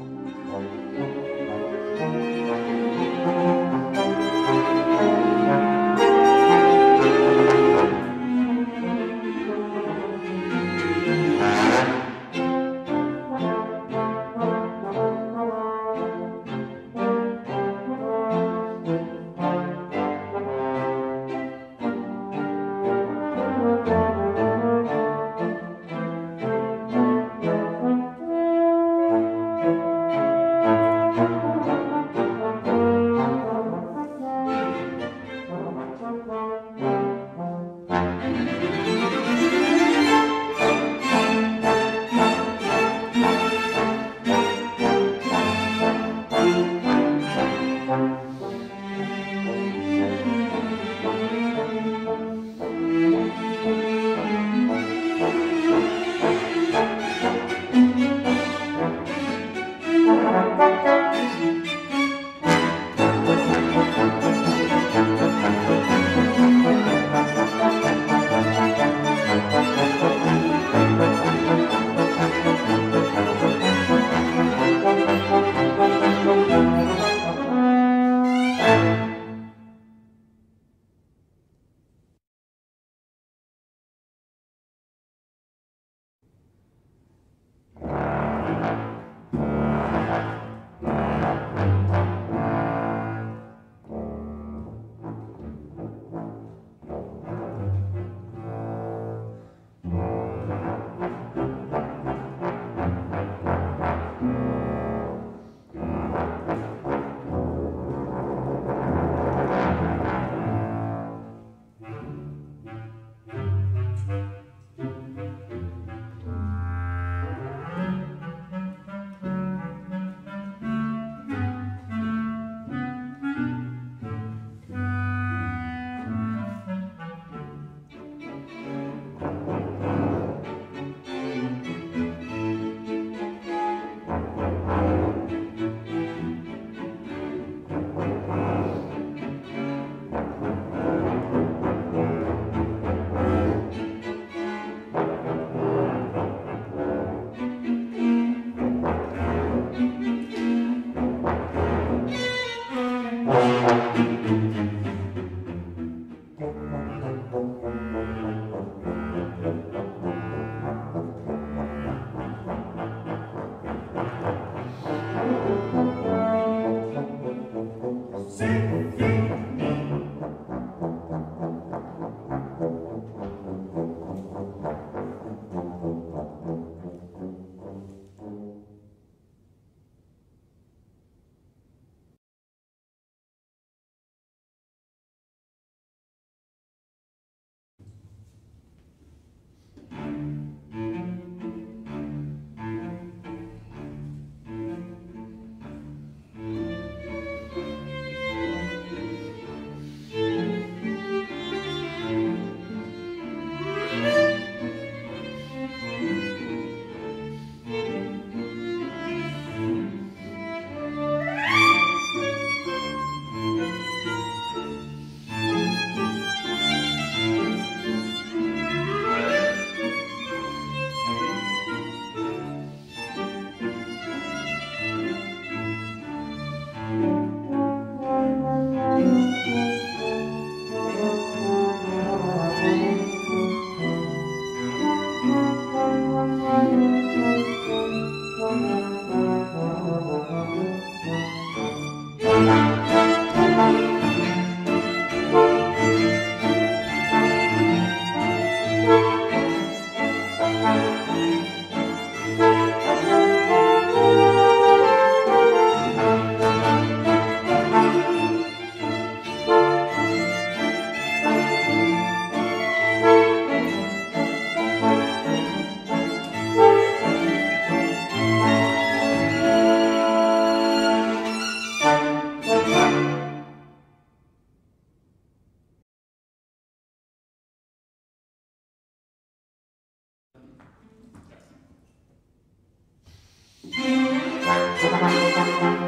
Amen. Thank thank